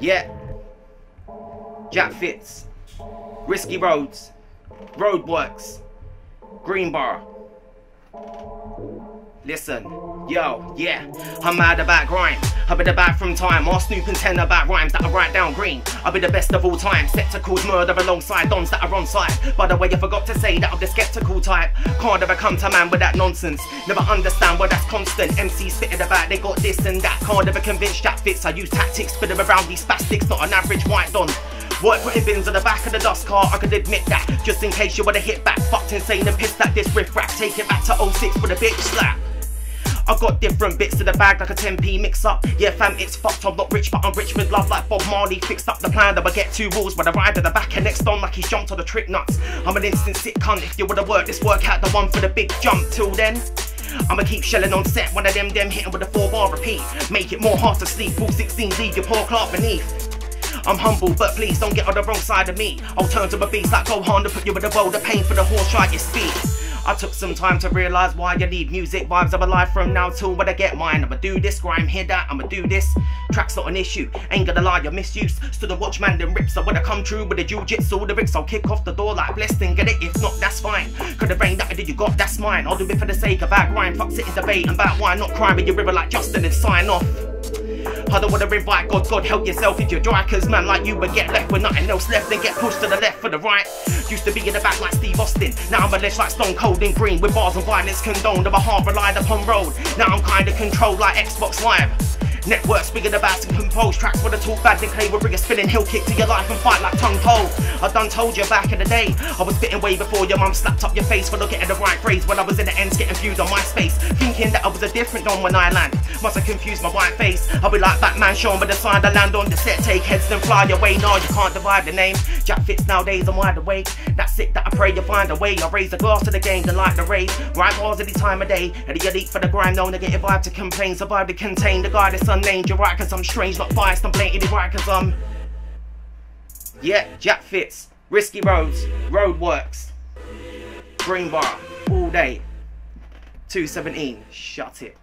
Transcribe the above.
Yeah. Jack Fitz. Risky Roadz. Roadworks. Greenborough. Listen, yo, yeah, I'm mad about grime. I've been about from time, or snoop and ten about rhymes that I write down green. I'll be the best of all time, set to cause murder alongside dons that are on side. By the way, I forgot to say that I'm the skeptical type. Can't ever come to man with that nonsense. Never understand why that's constant. MCs spitting about they got this and that. Can't ever convince Jack Fitz. I use tactics, spitting around these spastics, not an average white don. Work putting bins on the back of the dust car, I could admit that. Just in case you wanna hit back, fucked insane and pissed at this riff rack. Take it back to 06 with a bitch slap. I got different bits to the bag like a 10p mix up. Yeah, fam, it's fucked. I'm not rich, but I'm rich with love like Bob Marley. Fixed up the plan that I get two rules, but I ride at the back and next on like he's jumped on the trick nuts. I'm an instant sick cunt. If you wanna work this work out, the one for the big jump. Till then. I'ma keep shelling on set, one of them, them hitting with a four bar repeat. Make it more hard to sleep, full 16 leave your poor clerk beneath. I'm humble, but please don't get on the wrong side of me. I'll turn to a beast like Gohan to put you in the world of pain for the horse ride your speed. I took some time to realise why you need music vibes of a life from now till when I get mine. I'ma do this, grime, hear that, I'ma do this. Track's not an issue, ain't gonna lie, you're misused. Stood and watch man them rips, I come true with the jiu-jitsu lyrics, I'll kick off the door like blessed and get it. If not, that's fine. Could have rained that did you got, that's mine. I'll do it for the sake of that grind. Fuck sitting debating about why not crime in your river like Justin and sign off. I don't wanna invite God, God help yourself if you're dry Cause man like you would get left with nothing else left. Then get pushed to the left for the right. Used to be in the back like Steve Austin. Now I'm a ledge like Stone Cold in green With bars and violence condoned. And my heart relied upon road. Now I'm kinda controlled like Xbox Live Networks bigger the bass and compose tracks for the talk bad then clay bring a spinning hill kick to your life and fight like Tong Po. I done told you back in the day, I was spitting way before your mum slapped up your face for looking at the right phrase when I was in the ends getting viewed on Myspace. Thinking that I was a different don when I land. Must have confused my white face. I'll be like Batman shown by the side I land on the set, take heads and fly away. No, you can't divide the name. Jack Fitz nowadays, I'm wide awake. That's it that I pray you find a way. I raise a glass to the game, then light the rave. Right bars any time of day. And the elite for the grime, no negative vibe to complain. Survive to contain the guy that's unnamed. You're right, cause I'm strange, not biased. I'm blatantly right, cause I'm. Yeah, Jack Fitz. Risky Roadz. Roadworks. Green Bar. All day. 217. Shut it.